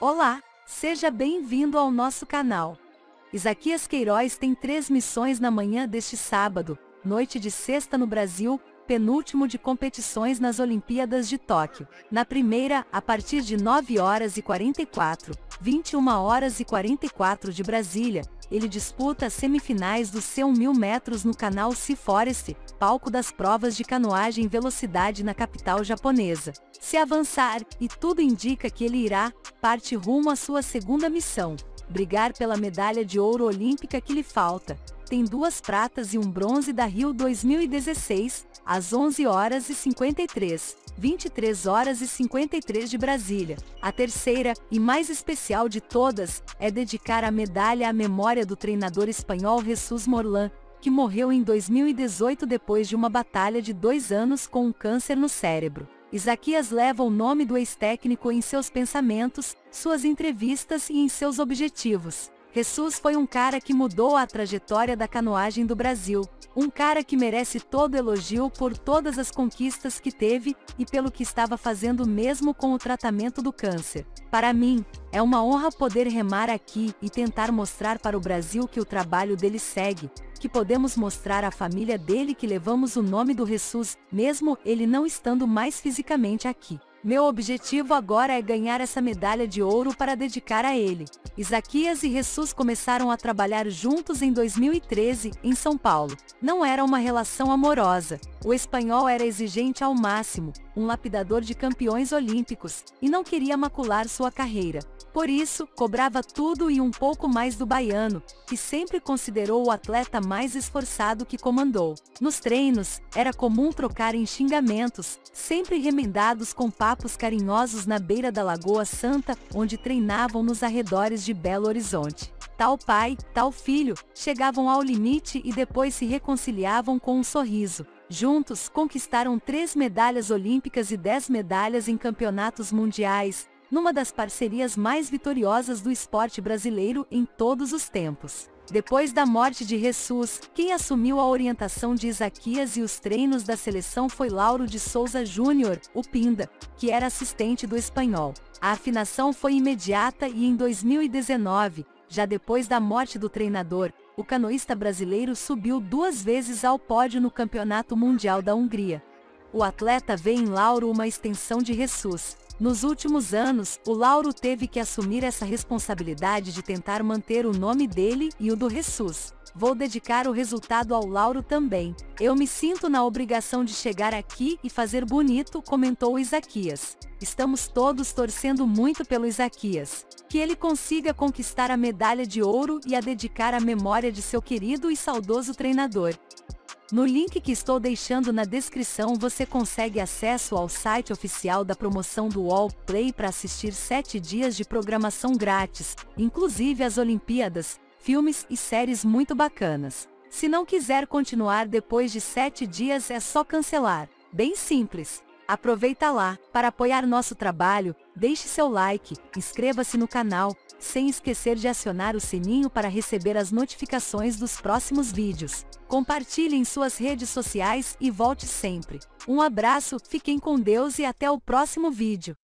Olá, seja bem-vindo ao nosso canal. Isaquias Queiroz tem três missões na manhã deste sábado, noite de sexta no Brasil, penúltimo de competições nas Olimpíadas de Tóquio. Na primeira, a partir de 9 horas e 44, 21 horas e 44 de Brasília, ele disputa as semifinais dos seu 1000 metros no canal Sea Forest, palco das provas de canoagem em velocidade na capital japonesa. Se avançar, e tudo indica que ele irá, parte rumo à sua segunda missão, brigar pela medalha de ouro olímpica que lhe falta. Tem duas pratas e um bronze da Rio 2016, às 11 horas e 53, 23 horas e 53 de Brasília. A terceira, e mais especial de todas, é dedicar a medalha à memória do treinador espanhol Jesus Morlan, que morreu em 2018 depois de uma batalha de dois anos com um câncer no cérebro. Isaquias leva o nome do ex-técnico em seus pensamentos, suas entrevistas e em seus objetivos. Jesus foi um cara que mudou a trajetória da canoagem do Brasil, um cara que merece todo elogio por todas as conquistas que teve e pelo que estava fazendo mesmo com o tratamento do câncer. Para mim, é uma honra poder remar aqui e tentar mostrar para o Brasil que o trabalho dele segue, que podemos mostrar à família dele que levamos o nome do Jesus, mesmo ele não estando mais fisicamente aqui. Meu objetivo agora é ganhar essa medalha de ouro para dedicar a ele. Isaquias e Jesus começaram a trabalhar juntos em 2013, em São Paulo. Não era uma relação amorosa. O espanhol era exigente ao máximo, um lapidador de campeões olímpicos, e não queria macular sua carreira. Por isso, cobrava tudo e um pouco mais do baiano, que sempre considerou o atleta mais esforçado que comandou. Nos treinos, era comum trocar em xingamentos, sempre remendados com papos carinhosos na beira da Lagoa Santa, onde treinavam nos arredores de Belo Horizonte. Tal pai, tal filho, chegavam ao limite e depois se reconciliavam com um sorriso. Juntos, conquistaram três medalhas olímpicas e dez medalhas em campeonatos mundiais, numa das parcerias mais vitoriosas do esporte brasileiro em todos os tempos. Depois da morte de Jesus, quem assumiu a orientação de Isaquias e os treinos da seleção foi Lauro de Souza Júnior, o Pinda, que era assistente do espanhol. A afinação foi imediata e em 2019, já depois da morte do treinador, o canoísta brasileiro subiu duas vezes ao pódio no Campeonato Mundial da Hungria. O atleta vê em Lauro uma extensão de Jesus, nos últimos anos, o Lauro teve que assumir essa responsabilidade de tentar manter o nome dele e o do Jesus. Vou dedicar o resultado ao Lauro também. Eu me sinto na obrigação de chegar aqui e fazer bonito, comentou Isaquias. Estamos todos torcendo muito pelo Isaquias. Que ele consiga conquistar a medalha de ouro e a dedicar à memória de seu querido e saudoso treinador. No link que estou deixando na descrição você consegue acesso ao site oficial da promoção do All Play para assistir 7 dias de programação grátis, inclusive as Olimpíadas, filmes e séries muito bacanas. Se não quiser continuar depois de 7 dias é só cancelar. Bem simples. Aproveita lá, para apoiar nosso trabalho, deixe seu like, inscreva-se no canal, sem esquecer de acionar o sininho para receber as notificações dos próximos vídeos. Compartilhe em suas redes sociais e volte sempre. Um abraço, fiquem com Deus e até o próximo vídeo.